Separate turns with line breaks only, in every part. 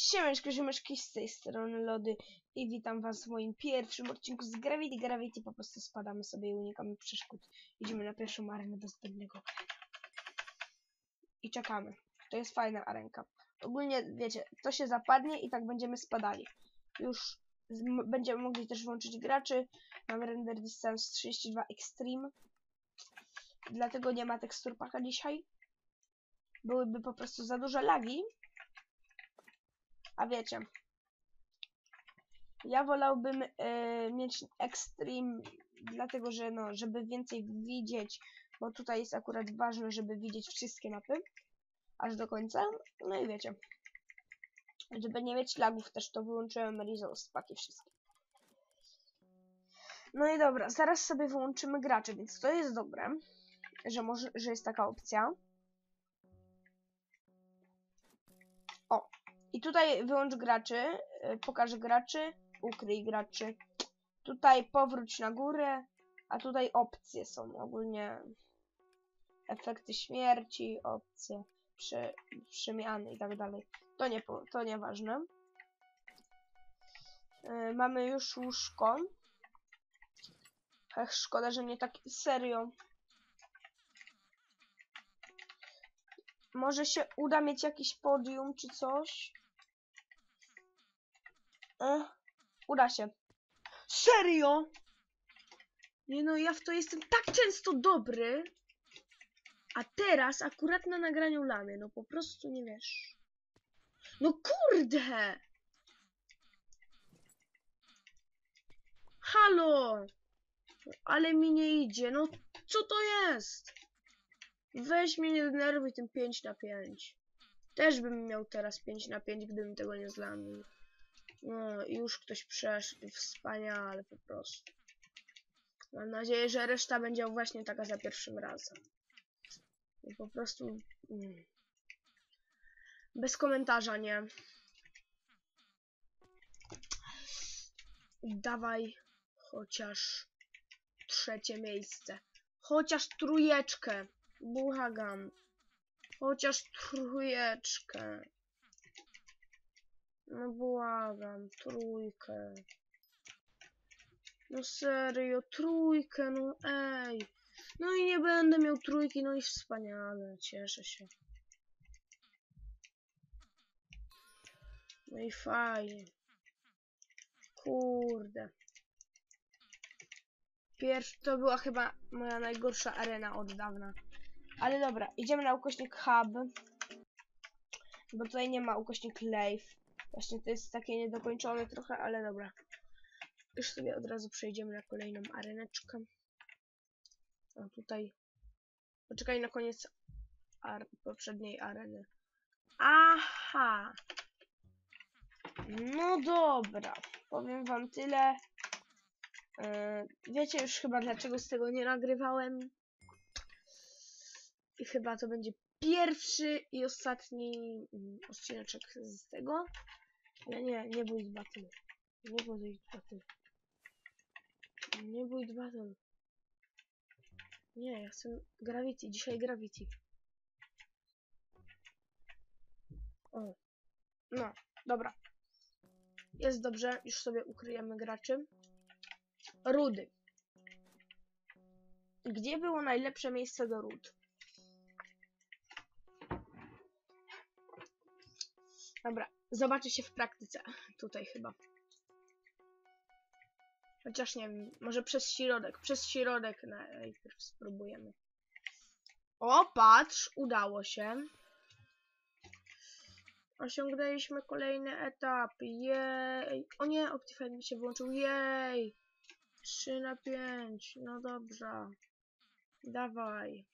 Siemaneczko, ziomeczki z tej strony Lody i witam was w moim pierwszym odcinku z Gravity. Gravity po prostu spadamy sobie i unikamy przeszkód. Idziemy na pierwszą arenę do zbędnego. I czekamy. To jest fajna arenka. Ogólnie, wiecie, to się zapadnie i tak będziemy spadali. Już będziemy mogli też włączyć graczy. Mam render distance 32 extreme. Dlatego nie ma tekstur paka dzisiaj. Byłyby po prostu za duże lagi. A wiecie, ja wolałbym e, mieć Extreme, dlatego że no, żeby więcej widzieć, bo tutaj jest akurat ważne, żeby widzieć wszystkie mapy, aż do końca. No i wiecie, żeby nie mieć lagów też, to wyłączyłem Resource paki wszystkie. No i dobra, zaraz sobie wyłączymy graczy, więc to jest dobre, że, może, że jest taka opcja. I tutaj wyłącz graczy, y, pokaż graczy, ukryj graczy. Tutaj powróć na górę, a tutaj opcje są ogólnie efekty śmierci, opcje, przy, przemiany i tak dalej. To nie, to nieważne. Yy, mamy już łóżko. Ech, szkoda, że nie tak serio. Może się uda mieć jakiś podium czy coś. E, uda się. Serio? Nie no, ja w to jestem tak często dobry. A teraz akurat na nagraniu lamy, no po prostu nie wiesz. No kurde! Halo! Ale mi nie idzie, no co to jest? Weź mnie nie denerwuj tym 5 na 5. Też bym miał teraz 5 na 5, gdybym tego nie zlamił. No, już ktoś przeszedł. Wspaniale po prostu. Mam nadzieję, że reszta będzie właśnie taka za pierwszym razem. I po prostu... mm. Bez komentarza, nie? Dawaj chociaż trzecie miejsce. Chociaż trójeczkę. Błagam. Chociaż trójeczkę. No błagam, trójkę. No serio, trójkę, no ej. No i nie będę miał trójki, no i wspaniale, cieszę się. No i fajnie. Kurde. Pierwszy to była chyba moja najgorsza arena od dawna. Ale dobra, idziemy na ukośnik hub. Bo tutaj nie ma ukośnik live. Właśnie to jest takie niedokończone trochę, ale dobra. Już sobie od razu przejdziemy na kolejną areneczkę. O, tutaj. Poczekaj na koniec ar poprzedniej areny. Aha! No dobra. Powiem wam tyle. Yy, wiecie już chyba dlaczego z tego nie nagrywałem. I chyba to będzie pierwszy i ostatni mm, odcineczek z tego. Ale nie, nie bój battle. Nie bój battle. Nie bój battle. Nie, ja chcę Gravity, dzisiaj Gravity. O. No, dobra. Jest dobrze, już sobie ukryjemy graczy. Rudy. Gdzie było najlepsze miejsce do ród? Dobra, zobaczy się w praktyce. Tutaj chyba. Chociaż nie wiem, może przez środek. Przez środek najpierw spróbujemy. O, patrz, udało się. Osiągnęliśmy kolejny etap. Jej. O nie, Optifine mi się włączył. Jej. 3 na 5. No dobrze. Dawaj.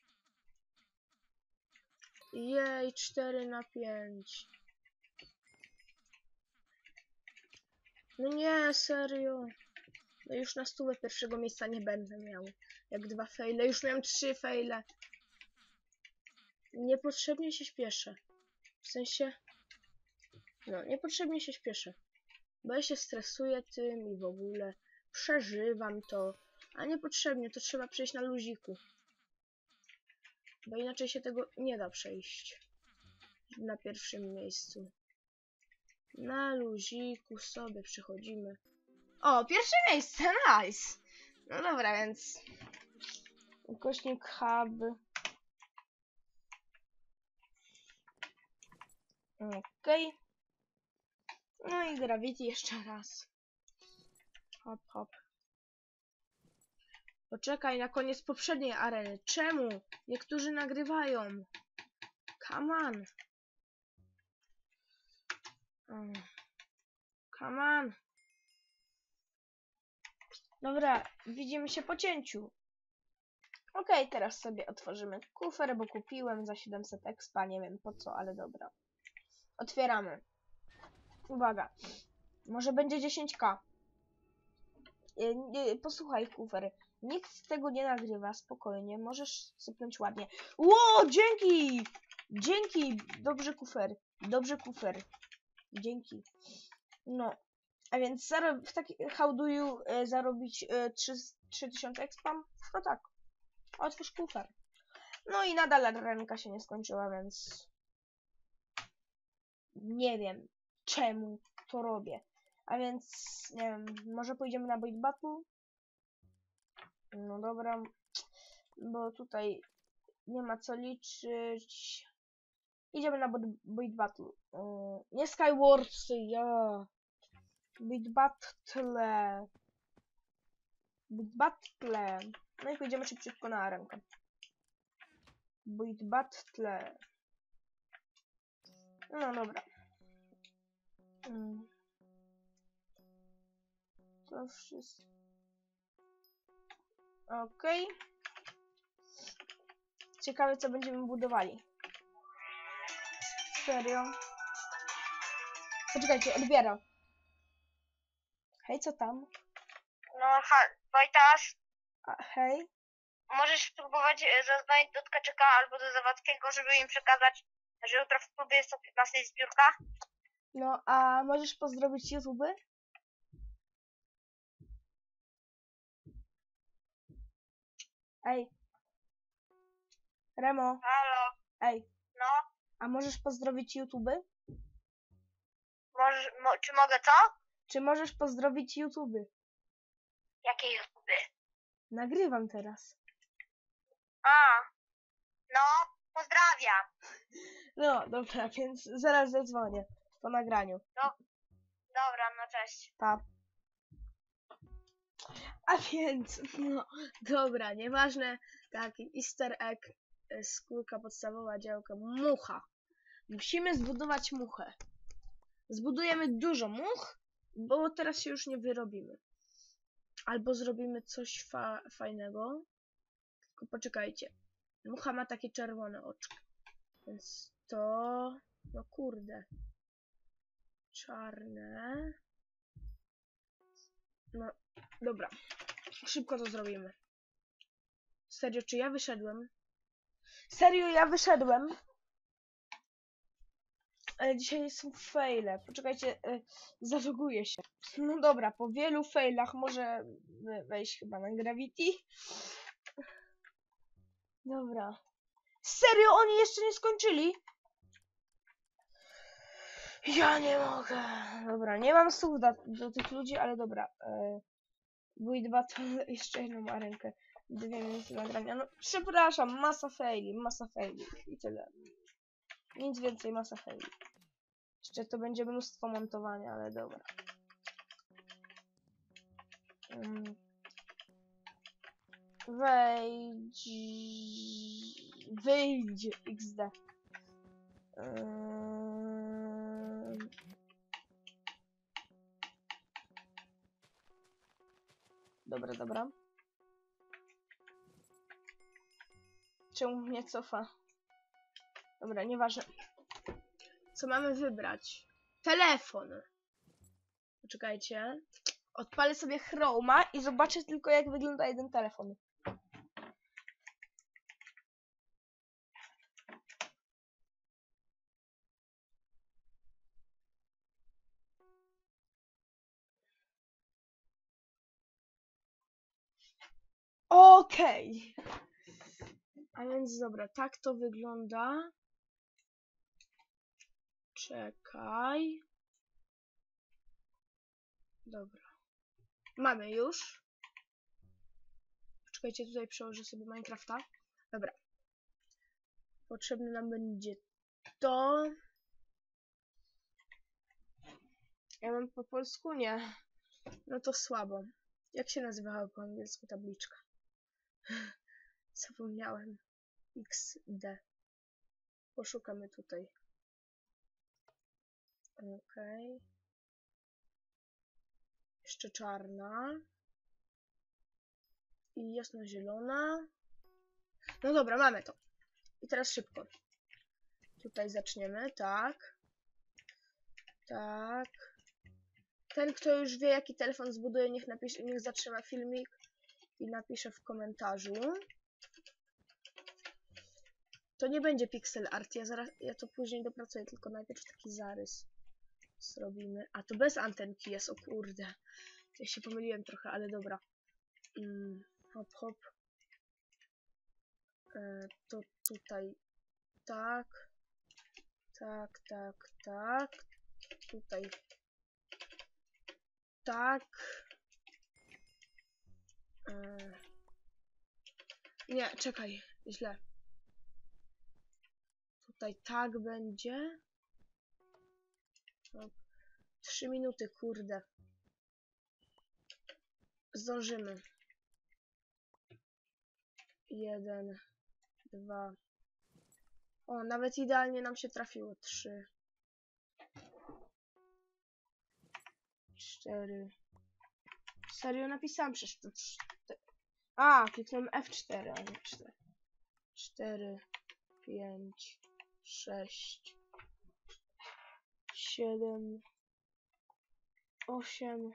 Jej, 4 na 5. No nie, serio. No już na stówę pierwszego miejsca nie będę miał. Jak dwa fejle. Już miałem trzy fejle. Niepotrzebnie się śpieszę. W sensie... No, niepotrzebnie się śpieszę. Bo ja się stresuję tym i w ogóle przeżywam to. A niepotrzebnie, to trzeba przejść na luziku. Bo inaczej się tego nie da przejść. Na pierwszym miejscu. Na luziku sobie przychodzimy. O, pierwsze miejsce, nice! No dobra, więc... Ukośnik hub. Okej. No i gravity jeszcze raz. Hop, hop. Poczekaj na koniec poprzedniej areny. Czemu? Niektórzy nagrywają. Come on. Mm. Come on. Dobra, widzimy się po cięciu. Okej, teraz sobie otworzymy kufer, bo kupiłem za 700 expa, nie wiem po co, ale dobra. Otwieramy. Uwaga. Może będzie 10k. Y, nie, Posłuchaj, kufer. Nikt z tego nie nagrywa, spokojnie. Możesz sypnąć ładnie. Ło, dzięki! Dzięki! Dobrze, kufer. Dobrze, kufer. Dzięki. No. A więc w taki, how do you e, zarobić e, 3 3000 expa? No tak. Otwórz kufer. No i nadal ręka się nie skończyła, więc nie wiem czemu to robię. A więc nie wiem, może pójdziemy na Beat Battle? No dobra, bo tutaj nie ma co liczyć. Idziemy na Beat- Beat Battle. Yy, nie Skywarsy, ja. Beat Battle. Beat Battle. No i pójdziemy szybciutko na arenkę. Beat Battle. No dobra. Mm. To wszystko. Okej. Ciekawe co będziemy budowali. Serio? Poczekajcie, odbieram. Hej, co tam?
No, ha, Wojtas,
A, hej?
możesz spróbować e, zadzwonić do Tkaczyka albo do Zawadzkiego, żeby im przekazać, że jutro w klubie jest o 15 zbiórka?
No, a możesz pozdrowić YouTube? Ej. Remo,
Halo,
ej.
no,
A możesz pozdrowić YouTube?
możesz, mo, czy mogę co?
Czy możesz pozdrowić YouTube?
Jakie YouTube?
Nagrywam teraz.
A, no, pozdrawiam.
No, dobra, więc zaraz zadzwonię po nagraniu.
Dobra, no cześć.
Pa. A więc, no, dobra, nieważne. Tak, easter egg, skórka podstawowa działka, mucha. Musimy zbudować muchę. Zbudujemy dużo much, bo teraz się już nie wyrobimy. Albo zrobimy coś fa fajnego. Tylko poczekajcie. Mucha ma takie czerwone oczki. Więc to... No kurde. Czarne. No, dobra. Szybko to zrobimy. Serio, czy ja wyszedłem? Serio, ja wyszedłem? Ale dzisiaj są faile. Poczekajcie, y, zaloguję się. No dobra, po wielu failach może we- wejść chyba na Gravity. Dobra. Serio, oni jeszcze nie skończyli? Ja nie mogę. Dobra, nie mam słów do, do tych ludzi, ale dobra. E, Build Battle, jeszcze jedną arenkę. Dwie minuty nagrania. No, przepraszam, masa faili, masa faili i tyle. Nic więcej, masa faili. Jeszcze to będzie mnóstwo montowania, ale dobra. Mm. Wejdź... Wyjdź XD. Ym... Dobra, dobra. Czemu mnie cofa? Dobra, nieważne. Co mamy wybrać? Telefon. Poczekajcie. Odpalę sobie Chroma i zobaczę tylko jak wygląda jeden telefon. Okej. A więc dobra, tak to wygląda. Czekaj. Dobra. Mamy już. Czekajcie, tutaj przełożę sobie Minecrafta. Dobra. Potrzebne nam będzie to. Ja mam po polsku? Nie. No to słabo. Jak się nazywała po angielsku tabliczka? Zapomniałem. XD. Poszukamy tutaj. Okej. Jeszcze czarna. I jasnozielona. No dobra, mamy to. I teraz szybko. Tutaj zaczniemy, tak. Tak. Ten, kto już wie, jaki telefon zbuduje, niech napisze, niech zatrzyma filmik i napisze w komentarzu. To nie będzie pixel art, ja zaraz, ja to później dopracuję, tylko najpierw taki zarys zrobimy. A to bez antenki jest, o kurde. Ja się pomyliłem trochę, ale dobra. Mm, hop, hop. E, to tutaj tak. Tak, tak, tak. Tutaj tak. E, nie, czekaj, źle. Tutaj tak będzie. Trzy minuty, kurde. Zdążymy. Jeden, dwa. O, nawet idealnie nam się trafiło. Trzy. Cztery. Serio napisałem przecież to. A, kliknąłem F4, a nie 4. Cztery, pięć, sześć, siedem, osiem,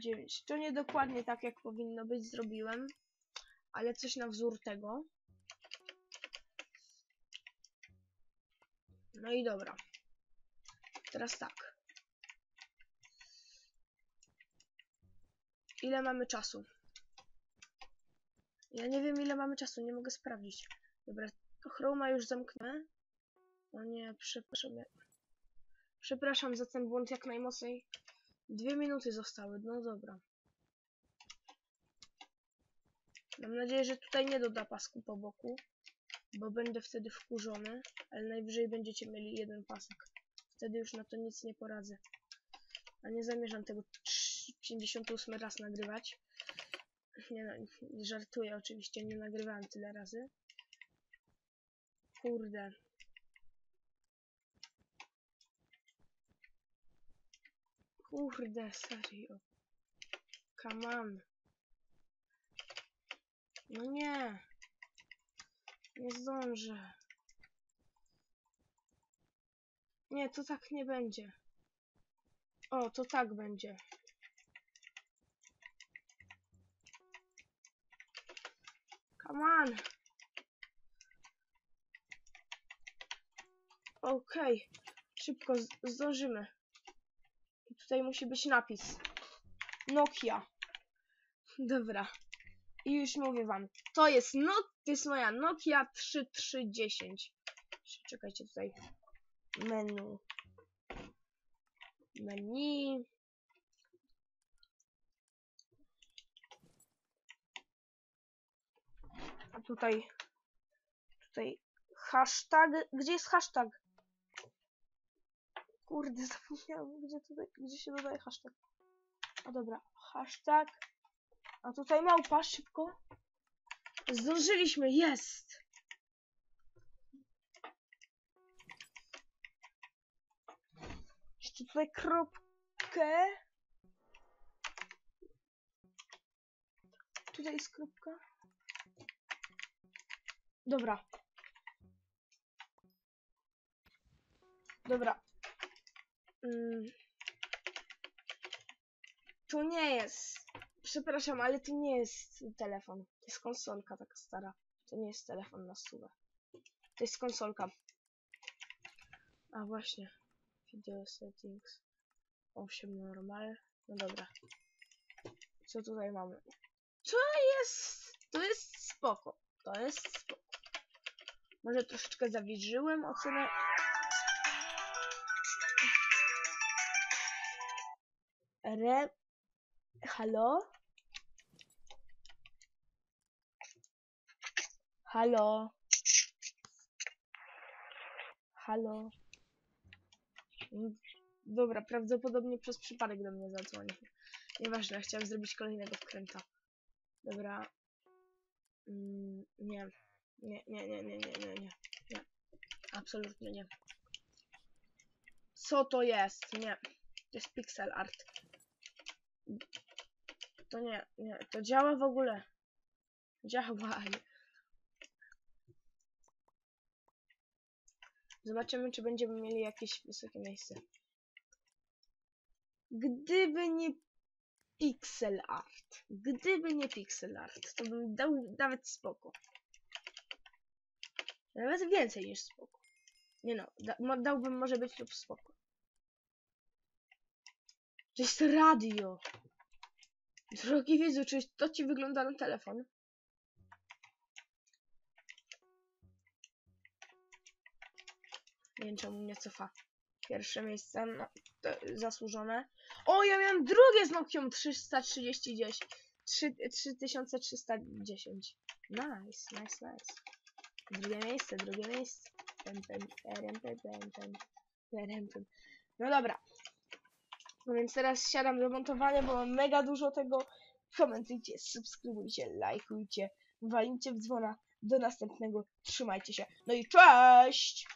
dziewięć. To nie dokładnie tak, jak powinno być, zrobiłem, ale coś na wzór tego. No i dobra. Teraz tak. Ile mamy czasu? Ja nie wiem, ile mamy czasu, nie mogę sprawdzić. Dobra, Chroma już zamknę. O nie, przepraszam. Przepraszam za ten błąd jak najmocniej. Dwie minuty zostały, no dobra. Mam nadzieję, że tutaj nie doda pasku po boku, bo będę wtedy wkurzony, ale najwyżej będziecie mieli jeden pasek. Wtedy już na to nic nie poradzę. A nie zamierzam tego trz- 58 raz nagrywać. Nie, no, żartuję oczywiście, nie nagrywałem tyle razy. Kurde. Kurde, serio. Come on. No nie. Nie zdążę. Nie, to tak nie będzie. O, to tak będzie. Come on. Okej, szybko z- zdążymy. Tutaj musi być napis. Nokia. Dobra. I już mówię wam. To jest, no, to jest moja Nokia 3310. Czekajcie tutaj. Menu. Menu. A tutaj, tutaj hashtag. Gdzie jest hashtag? Kurde, zapomniałem, gdzie tutaj, gdzie się dodaje hashtag. A dobra, hashtag. A tutaj małpa, szybko. Zdążyliśmy, jest! Jeszcze tutaj kropkę. Tutaj jest kropka. Dobra. Dobra. Mm. To nie jest. Przepraszam, ale to nie jest telefon. To jest konsolka taka stara. To nie jest telefon na stówę. To jest konsolka. A właśnie. Video settings. 8 normal. No dobra. Co tutaj mamy? To jest. To jest spoko. To jest spoko. Może troszeczkę zawilżyłem ocenę. Re... Halo? Halo? Halo? Dobra, prawdopodobnie przez przypadek do mnie zadzwonił. Nieważne, chciałem zrobić kolejnego wkręta. Dobra. Mm, nie. Nie, nie, nie, nie, nie, nie, nie. Nie. Absolutnie nie. Co to jest? Nie. To jest pixel art. To nie, nie. To działa w ogóle. Działa. Zobaczymy, czy będziemy mieli jakieś wysokie miejsce. Gdyby nie pixel art, gdyby nie pixel art, to bym dał nawet spoko. Nawet więcej niż spoko. Nie no, da, dałbym może być lub spoko. To jest radio. Drogi widzu, czy to ci wygląda na telefon? Nie wiem czemu mnie cofa. Pierwsze miejsce no, zasłużone. O, ja miałem drugie z Nokią 330 3, 3310. Nice, nice, nice. Drugie miejsce, drugie miejsce. Pem, pem, perem, pem, pem, pem, perem, pem. No dobra. No więc teraz siadam do montowania, bo mam mega dużo tego. Komentujcie, subskrybujcie, lajkujcie, walnijcie w dzwona. Do następnego. Trzymajcie się. No i cześć!